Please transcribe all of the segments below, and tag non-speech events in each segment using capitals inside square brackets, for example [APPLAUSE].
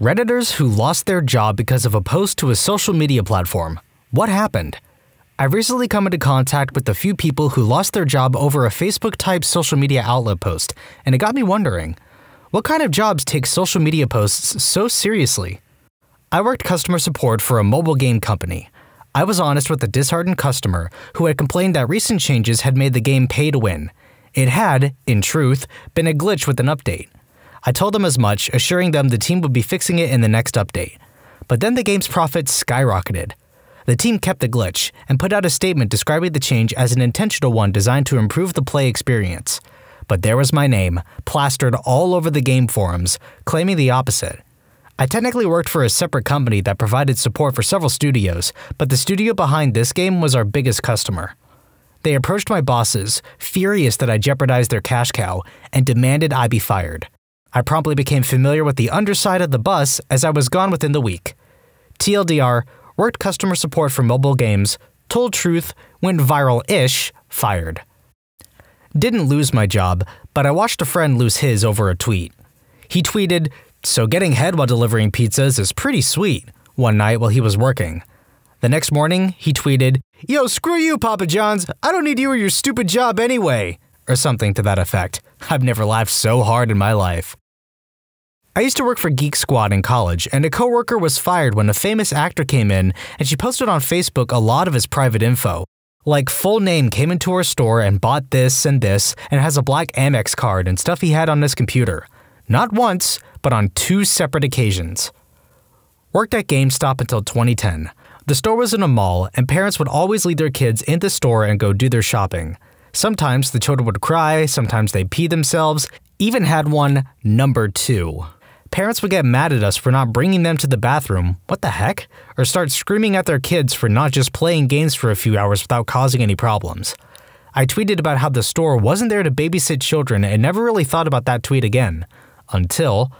Redditors who lost their job because of a post to a social media platform. What happened? I've recently come into contact with a few people who lost their job over a Facebook type social media outlet post, and it got me wondering what kind of jobs take social media posts so seriously? I worked customer support for a mobile game company. I was honest with a disheartened customer who had complained that recent changes had made the game pay to win. It had, in truth, been a glitch with an update. I told them as much, assuring them the team would be fixing it in the next update. But then the game's profits skyrocketed. The team kept the glitch and put out a statement describing the change as an intentional one designed to improve the play experience. But there was my name, plastered all over the game forums, claiming the opposite. I technically worked for a separate company that provided support for several studios, but the studio behind this game was our biggest customer. They approached my bosses, furious that I jeopardized their cash cow, and demanded I be fired. I promptly became familiar with the underside of the bus as I was gone within the week. TLDR, worked customer support for mobile games, told truth, went viral ish, fired. Didn't lose my job, but I watched a friend lose his over a tweet. He tweeted, So getting head while delivering pizzas is pretty sweet, one night while he was working. The next morning, he tweeted, Yo, screw you, Papa John's. I don't need you or your stupid job anyway. Or something to that effect. I've never laughed so hard in my life. I used to work for Geek Squad in college, and a coworker was fired when a famous actor came in and she posted on Facebook a lot of his private info. Like full name came into her store and bought this and this and has a black Amex card and stuff he had on his computer. Not once, but on two separate occasions. Worked at GameStop until 2010. The store was in a mall, and parents would always leave their kids in the store and go do their shopping. Sometimes the children would cry, sometimes they'd pee themselves, even had one number two. Parents would get mad at us for not bringing them to the bathroom, what the heck? Or start screaming at their kids for not just playing games for a few hours without causing any problems. I tweeted about how the store wasn't there to babysit children and never really thought about that tweet again. Until,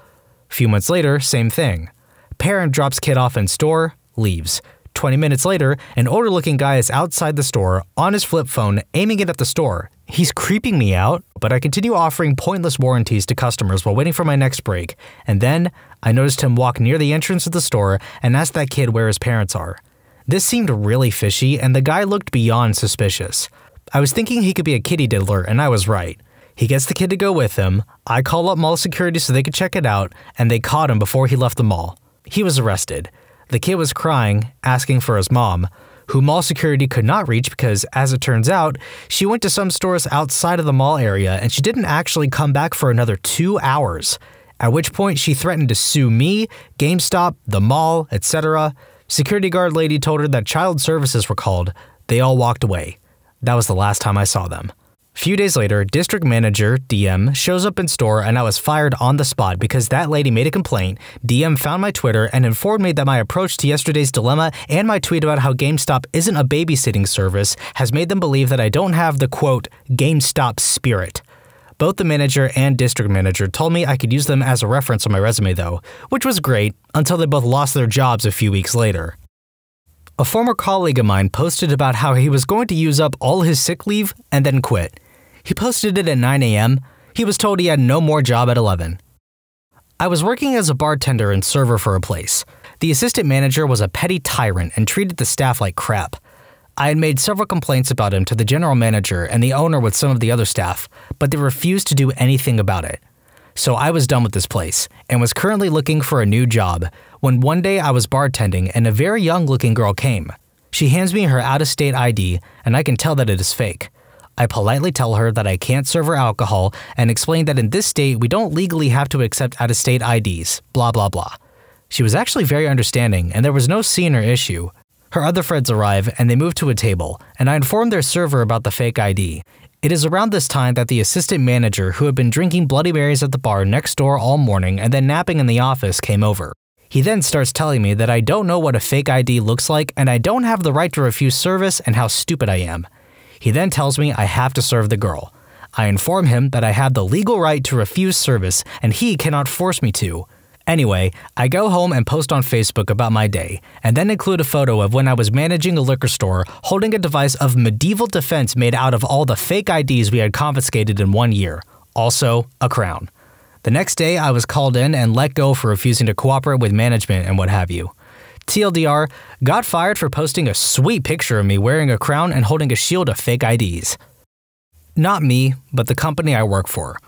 a few months later, same thing. Parent drops kid off in store, leaves. 20 minutes later, an older looking guy is outside the store on his flip phone aiming it at the store. He's creeping me out, but I continue offering pointless warranties to customers while waiting for my next break. And then I noticed him walk near the entrance of the store and ask that kid where his parents are. This seemed really fishy, and the guy looked beyond suspicious. I was thinking he could be a kitty diddler, and I was right. He gets the kid to go with him, I call up mall security so they could check it out, and they caught him before he left the mall. He was arrested. The kid was crying, asking for his mom, who mall security could not reach because, as it turns out, she went to some stores outside of the mall area and she didn't actually come back for another two hours. At which point, she threatened to sue me, GameStop, the mall, etc. Security guard lady told her that child services were called. They all walked away. That was the last time I saw them. Few days later, district manager DM shows up in store and I was fired on the spot because that lady made a complaint. DM found my Twitter and informed me that my approach to yesterday's dilemma and my tweet about how GameStop isn't a babysitting service has made them believe that I don't have the quote GameStop spirit. Both the manager and district manager told me I could use them as a reference on my resume though, which was great until they both lost their jobs a few weeks later. A former colleague of mine posted about how he was going to use up all his sick leave and then quit. He posted it at 9 a.m. He was told he had no more job at 11. I was working as a bartender and server for a place. The assistant manager was a petty tyrant and treated the staff like crap. I had made several complaints about him to the general manager and the owner with some of the other staff, but they refused to do anything about it. So I was done with this place and was currently looking for a new job when one day I was bartending and a very young looking girl came. She hands me her out of state ID and I can tell that it is fake. I politely tell her that I can't serve her alcohol and explain that in this state we don't legally have to accept out of state IDs, blah blah blah. She was actually very understanding and there was no scene or issue. Her other friends arrive and they move to a table, and I inform their server about the fake ID. It is around this time that the assistant manager, who had been drinking Bloody Marys at the bar next door all morning and then napping in the office, came over. He then starts telling me that I don't know what a fake ID looks like and I don't have the right to refuse service and how stupid I am. He then tells me I have to serve the girl. I inform him that I have the legal right to refuse service and he cannot force me to. Anyway, I go home and post on Facebook about my day, and then include a photo of when I was managing a liquor store holding a device of medieval defense made out of all the fake IDs we had confiscated in one year. Also, a crown. The next day, I was called in and let go for refusing to cooperate with management and what have you. TLDR, got fired for posting a sweet picture of me wearing a crown and holding a shield of fake IDs. Not me, but the company I work for.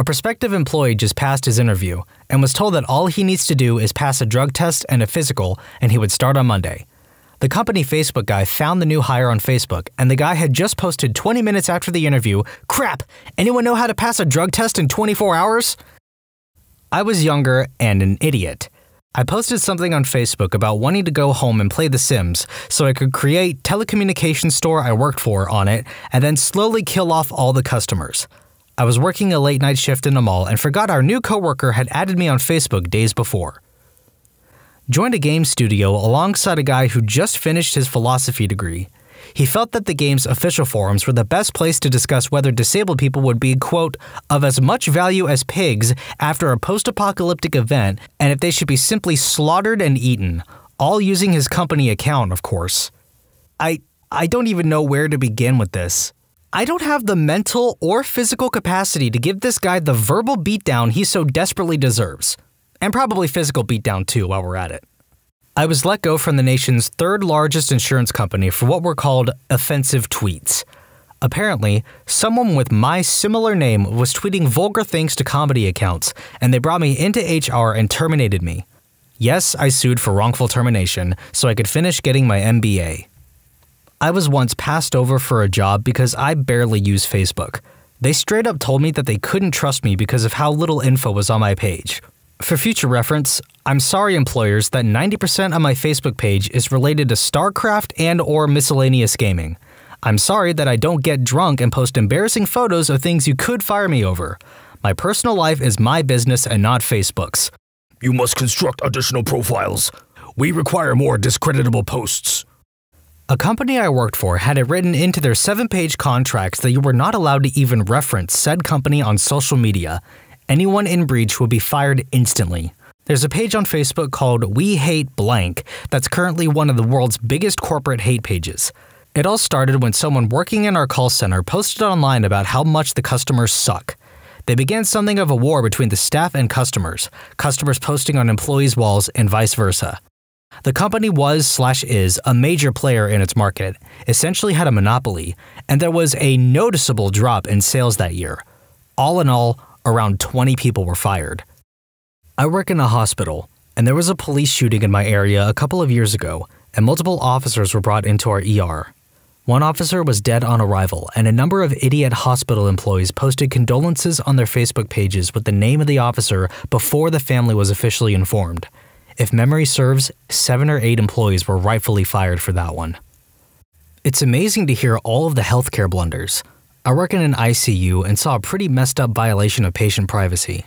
A prospective employee just passed his interview and was told that all he needs to do is pass a drug test and a physical and he would start on Monday. The company Facebook guy found the new hire on Facebook, and the guy had just posted 20 minutes after the interview Crap! Anyone know how to pass a drug test in 24 hours? I was younger and an idiot. I posted something on Facebook about wanting to go home and play The Sims so I could create telecommunications store I worked for on it and then slowly kill off all the customers. I was working a late night shift in a mall and forgot our new coworker had added me on Facebook days before. Joined a game studio alongside a guy who just finished his philosophy degree. He felt that the game's official forums were the best place to discuss whether disabled people would be, quote, of as much value as pigs after a post apocalyptic event, and if they should be simply slaughtered and eaten, all using his company account, of course. I I don't even know where to begin with this. I don't have the mental or physical capacity to give this guy the verbal beatdown he so desperately deserves. And probably physical beatdown too while we're at it. I was let go from the nation's third largest insurance company for what were called offensive tweets. Apparently, someone with my similar name was tweeting vulgar things to comedy accounts, and they brought me into HR and terminated me. Yes, I sued for wrongful termination so I could finish getting my MBA. I was once passed over for a job because I barely use Facebook. They straight up told me that they couldn't trust me because of how little info was on my page. For future reference, I'm sorry employers that 90% of my Facebook page is related to StarCraft and or miscellaneous gaming. I'm sorry that I don't get drunk and post embarrassing photos of things you could fire me over. My personal life is my business and not Facebook's. You must construct additional profiles. We require more discreditable posts. A company I worked for had it written into their seven page contracts that you were not allowed to even reference said company on social media, anyone in breach would be fired instantly. There's a page on Facebook called We Hate Blank that's currently one of the world's biggest corporate hate pages. It all started when someone working in our call center posted online about how much the customers suck. They began something of a war between the staff and customers, customers posting on employees' walls and vice versa. The company was slash is a major player in its market, essentially had a monopoly, and there was a noticeable drop in sales that year. All in all, around 20 people were fired. I work in a hospital, and there was a police shooting in my area a couple of years ago, and multiple officers were brought into our ER. One officer was dead on arrival, and a number of idiot hospital employees posted condolences on their Facebook pages with the name of the officer before the family was officially informed. If memory serves, seven or eight employees were rightfully fired for that one. It's amazing to hear all of the healthcare blunders. I work in an ICU and saw a pretty messed up violation of patient privacy.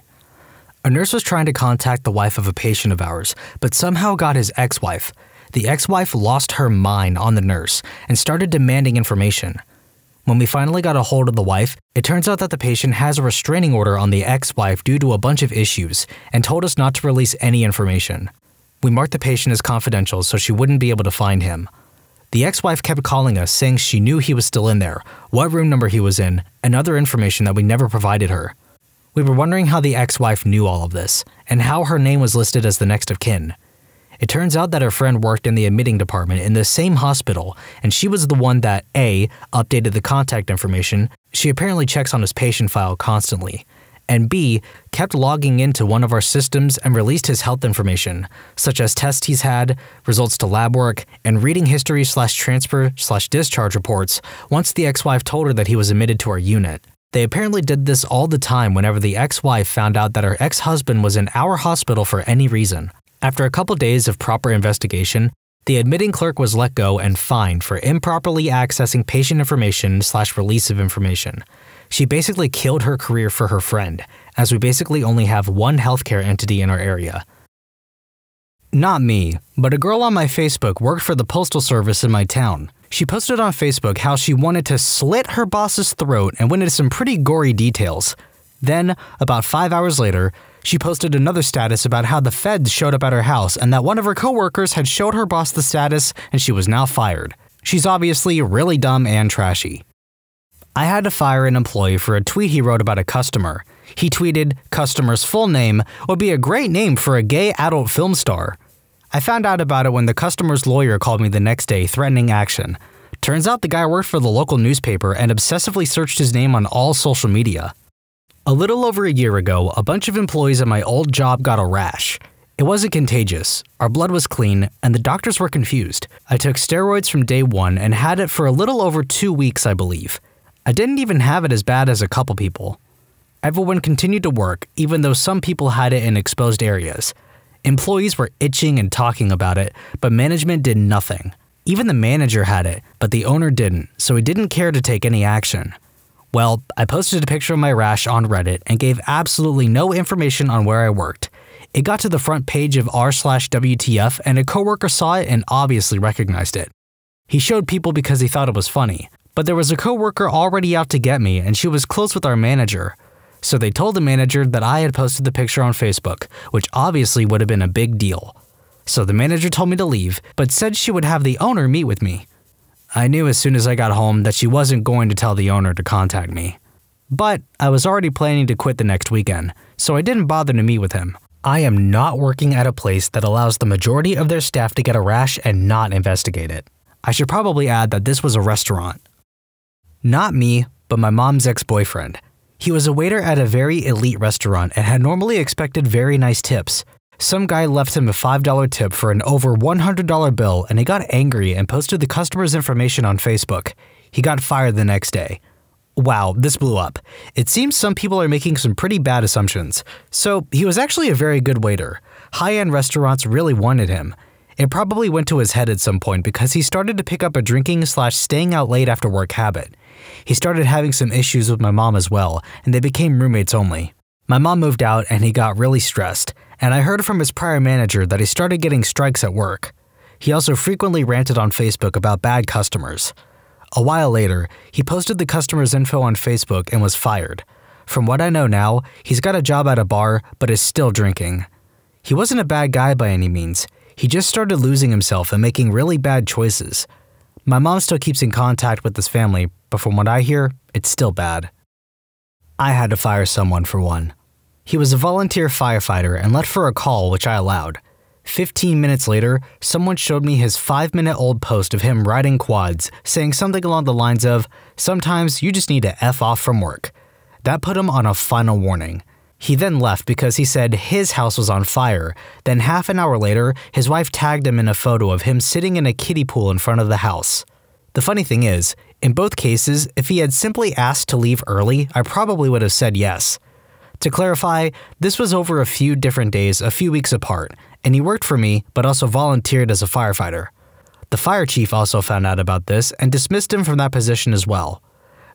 A nurse was trying to contact the wife of a patient of ours, but somehow got his ex wife. The ex wife lost her mind on the nurse and started demanding information. When we finally got a hold of the wife, it turns out that the patient has a restraining order on the ex wife due to a bunch of issues and told us not to release any information. We marked the patient as confidential so she wouldn't be able to find him. The ex wife kept calling us, saying she knew he was still in there, what room number he was in, and other information that we never provided her. We were wondering how the ex wife knew all of this, and how her name was listed as the next of kin. It turns out that her friend worked in the admitting department in the same hospital, and she was the one that A. updated the contact information, she apparently checks on his patient file constantly, and B, kept logging into one of our systems and released his health information, such as tests he's had, results to lab work, and reading history slash transfer slash discharge reports once the ex wife told her that he was admitted to our unit. They apparently did this all the time whenever the ex wife found out that her ex husband was in our hospital for any reason. After a couple days of proper investigation, the admitting clerk was let go and fined for improperly accessing patient information slash release of information. She basically killed her career for her friend, as we basically only have one healthcare entity in our area. Not me, but a girl on my Facebook worked for the postal service in my town. She posted on Facebook how she wanted to slit her boss's throat and went into some pretty gory details. Then, about five hours later, she posted another status about how the feds showed up at her house and that one of her coworkers had showed her boss the status and she was now fired. She's obviously really dumb and trashy. I had to fire an employee for a tweet he wrote about a customer. He tweeted, Customer's full name would be a great name for a gay adult film star. I found out about it when the customer's lawyer called me the next day threatening action. Turns out the guy worked for the local newspaper and obsessively searched his name on all social media. A little over a year ago, a bunch of employees at my old job got a rash. It wasn't contagious, our blood was clean, and the doctors were confused. I took steroids from day one and had it for a little over two weeks, I believe. I didn't even have it as bad as a couple people. Everyone continued to work, even though some people had it in exposed areas. Employees were itching and talking about it, but management did nothing. Even the manager had it, but the owner didn't, so he didn't care to take any action. Well, I posted a picture of my rash on Reddit and gave absolutely no information on where I worked. It got to the front page of r slash WTF and a coworker saw it and obviously recognized it. He showed people because he thought it was funny, but there was a coworker already out to get me and she was close with our manager. So they told the manager that I had posted the picture on Facebook, which obviously would have been a big deal. So the manager told me to leave, but said she would have the owner meet with me. I knew as soon as I got home that she wasn't going to tell the owner to contact me. But I was already planning to quit the next weekend, so I didn't bother to meet with him. I am not working at a place that allows the majority of their staff to get a rash and not investigate it. I should probably add that this was a restaurant. Not me, but my mom's ex boyfriend. He was a waiter at a very elite restaurant and had normally expected very nice tips. Some guy left him a $5 tip for an over $100 bill and he got angry and posted the customer's information on Facebook. He got fired the next day. Wow, this blew up. It seems some people are making some pretty bad assumptions. So, he was actually a very good waiter. High end restaurants really wanted him. It probably went to his head at some point because he started to pick up a drinking slash staying out late after work habit. He started having some issues with my mom as well, and they became roommates only. My mom moved out and he got really stressed, and I heard from his prior manager that he started getting strikes at work. He also frequently ranted on Facebook about bad customers. A while later, he posted the customer's info on Facebook and was fired. From what I know now, he's got a job at a bar but is still drinking. He wasn't a bad guy by any means. He just started losing himself and making really bad choices. My mom still keeps in contact with his family, but from what I hear, it's still bad. I had to fire someone for one. He was a volunteer firefighter and left for a call, which I allowed. 15 minutes later, someone showed me his 5 minute old post of him riding quads, saying something along the lines of, Sometimes you just need to F off from work. That put him on a final warning. He then left because he said his house was on fire. Then, half an hour later, his wife tagged him in a photo of him sitting in a kiddie pool in front of the house. The funny thing is, in both cases, if he had simply asked to leave early, I probably would have said yes. To clarify, this was over a few different days, a few weeks apart, and he worked for me, but also volunteered as a firefighter. The fire chief also found out about this and dismissed him from that position as well.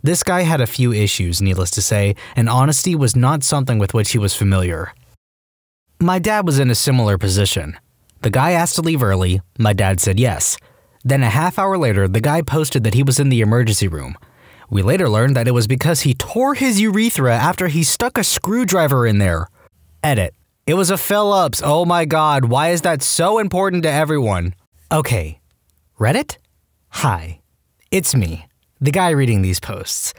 This guy had a few issues, needless to say, and honesty was not something with which he was familiar. My dad was in a similar position. The guy asked to leave early, my dad said yes. Then a half hour later, the guy posted that he was in the emergency room. We later learned that it was because he tore his urethra after he stuck a screwdriver in there. Edit. It was a Phillips. Oh my god, why is that so important to everyone? Okay. Reddit? Hi. It's me the guy reading these posts.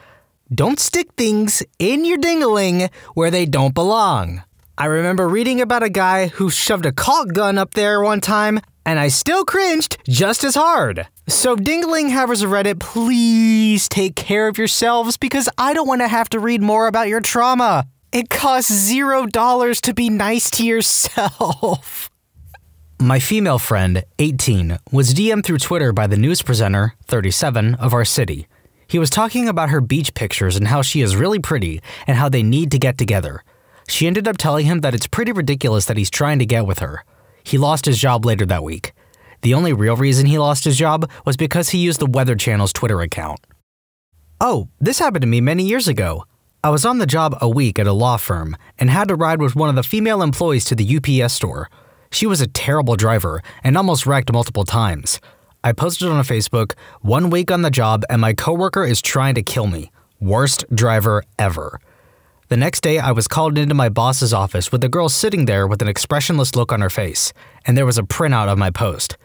Don't stick things in your dingaling where they don't belong. I remember reading about a guy who shoved a caulk gun up there one time, and I still cringed just as hard. So, dingling havers of Reddit, please take care of yourselves because I don't want to have to read more about your trauma. It costs zero dollars to be nice to yourself. [LAUGHS] My female friend, 18, was DM'd through Twitter by the news presenter, 37, of our city. He was talking about her beach pictures and how she is really pretty and how they need to get together. She ended up telling him that it's pretty ridiculous that he's trying to get with her. He lost his job later that week. The only real reason he lost his job was because he used the Weather Channel's Twitter account. Oh, this happened to me many years ago. I was on the job a week at a law firm and had to ride with one of the female employees to the UPS store. She was a terrible driver and almost wrecked multiple times. I posted on Facebook, one week on the job and my coworker is trying to kill me. Worst driver ever. The next day, I was called into my boss's office with a girl sitting there with an expressionless look on her face, and there was a printout of my post.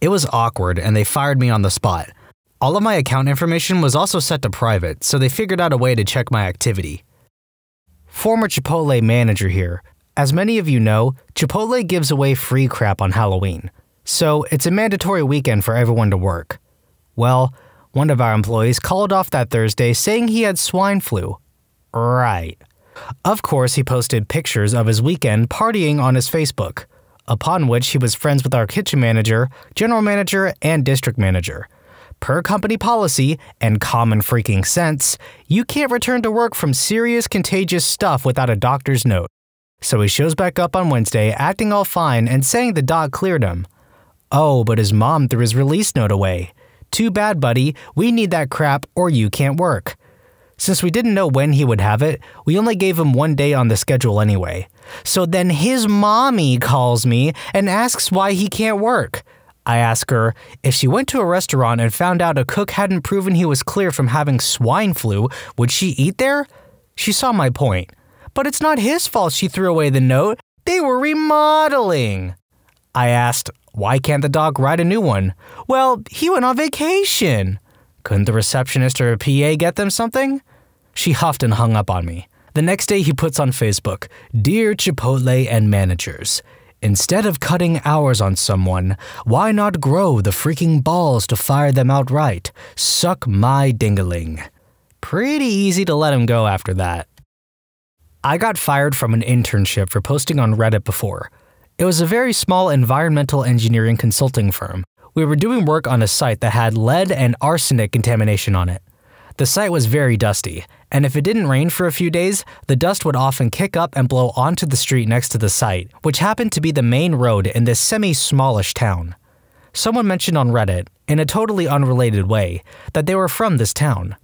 It was awkward, and they fired me on the spot. All of my account information was also set to private, so they figured out a way to check my activity. former Chipotle manager here. As many of you know, Chipotle gives away free crap on Halloween, so it's a mandatory weekend for everyone to work. Well, one of our employees called off that Thursday saying he had swine flu. Right. Of course, he posted pictures of his weekend partying on his Facebook, upon which he was friends with our kitchen manager, general manager, and district manager. Per company policy and common freaking sense, you can't return to work from serious contagious stuff without a doctor's note. So he shows back up on Wednesday, acting all fine and saying the doc cleared him. Oh, but his mom threw his release note away. Too bad, buddy. We need that crap or you can't work. Since we didn't know when he would have it, we only gave him one day on the schedule anyway. So then his mommy calls me and asks why he can't work. I ask her if she went to a restaurant and found out a cook hadn't proven he was clear from having swine flu, would she eat there? She saw my point. But it's not his fault she threw away the note. They were remodeling. I asked, why can't the dog write a new one? Well, he went on vacation. Couldn't the receptionist or a PA get them something? She huffed and hung up on me. The next day, he puts on Facebook Dear Chipotle and managers, instead of cutting hours on someone, why not grow the freaking balls to fire them outright? Suck my dingaling. Pretty easy to let him go after that. I got fired from an internship for posting on Reddit before. It was a very small environmental engineering consulting firm. We were doing work on a site that had lead and arsenic contamination on it. The site was very dusty, and if it didn't rain for a few days, the dust would often kick up and blow onto the street next to the site, which happened to be the main road in this semi smallish town. Someone mentioned on Reddit, in a totally unrelated way, that they were from this town.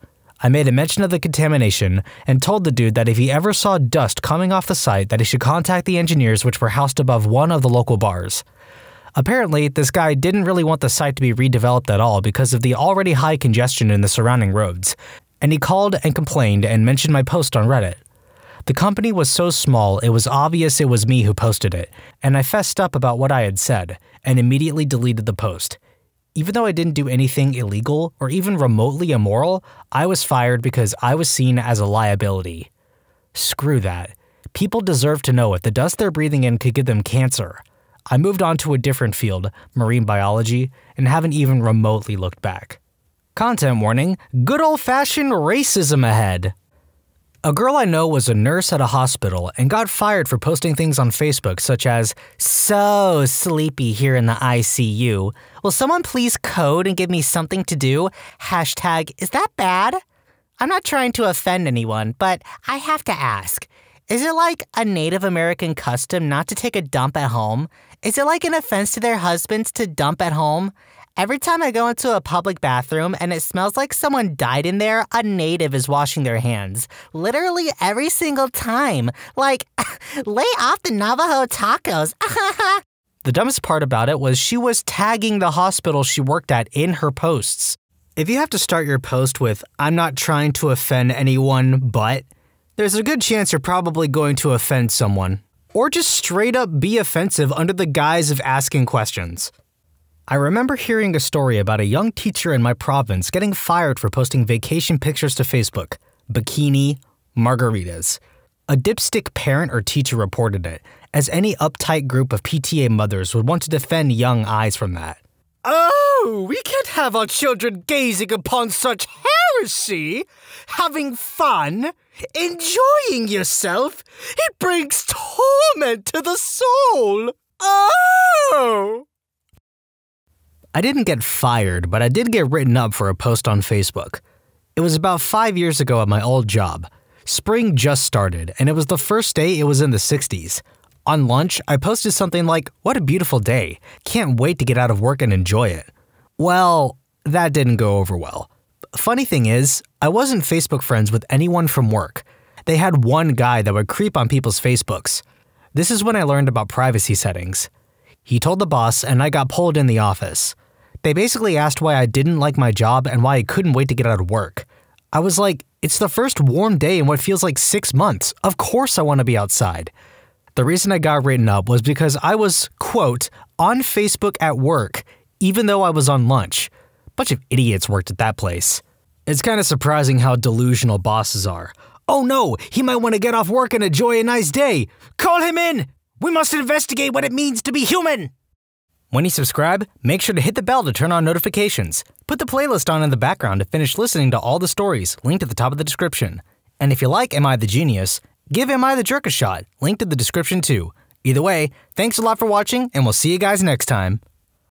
I made a mention of the contamination and told the dude that if he ever saw dust coming off the site that he should contact the engineers which were housed above one of the local bars. Apparently, this guy didn't really want the site to be redeveloped at all because of the already high congestion in the surrounding roads, and he called and complained and mentioned my post on Reddit. The company was so small it was obvious it was me who posted it, and I fessed up about what I had said and immediately deleted the post. Even though I didn't do anything illegal or even remotely immoral, I was fired because I was seen as a liability. Screw that. People deserve to know if the dust they're breathing in could give them cancer. I moved on to a different field, marine biology, and haven't even remotely looked back. Content warning good old fashioned racism ahead. A girl I know was a nurse at a hospital and got fired for posting things on Facebook such as, So sleepy here in the ICU. Will someone please code and give me something to do? Hashtag, is that bad? I'm not trying to offend anyone, but I have to ask. Is it like a Native American custom not to take a dump at home? Is it like an offense to their husbands to dump at home? Every time I go into a public bathroom and it smells like someone died in there, a native is washing their hands. Literally every single time. Like, [LAUGHS] lay off the Navajo tacos. [LAUGHS] the dumbest part about it was she was tagging the hospital she worked at in her posts. If you have to start your post with, I'm not trying to offend anyone, but, there's a good chance you're probably going to offend someone. Or just straight up be offensive under the guise of asking questions. I remember hearing a story about a young teacher in my province getting fired for posting vacation pictures to Facebook bikini, margaritas. A dipstick parent or teacher reported it, as any uptight group of PTA mothers would want to defend young eyes from that. Oh, we can't have our children gazing upon such heresy, having fun, enjoying yourself. It brings torment to the soul. Oh! I didn't get fired, but I did get written up for a post on Facebook. It was about five years ago at my old job. Spring just started, and it was the first day it was in the 60s. On lunch, I posted something like, What a beautiful day. Can't wait to get out of work and enjoy it. Well, that didn't go over well. Funny thing is, I wasn't Facebook friends with anyone from work. They had one guy that would creep on people's Facebooks. This is when I learned about privacy settings. He told the boss, and I got pulled in the office. They basically asked why I didn't like my job and why I couldn't wait to get out of work. I was like, it's the first warm day in what feels like six months. Of course I want to be outside. The reason I got written up was because I was, quote, on Facebook at work, even though I was on lunch. Bunch of idiots worked at that place. It's kind of surprising how delusional bosses are. Oh no, he might want to get off work and enjoy a nice day. Call him in! We must investigate what it means to be human! When you subscribe, make sure to hit the bell to turn on notifications. Put the playlist on in the background to finish listening to all the stories, linked at the top of the description. And if you like Am I the Genius, give Am I the Jerk a shot, linked in the description too. Either way, thanks a lot for watching, and we'll see you guys next time.